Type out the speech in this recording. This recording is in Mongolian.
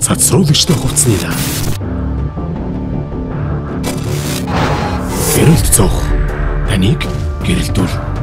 цацруулагчтай хувцсны да. Гэрэлт цох таныг гэрэлтүүл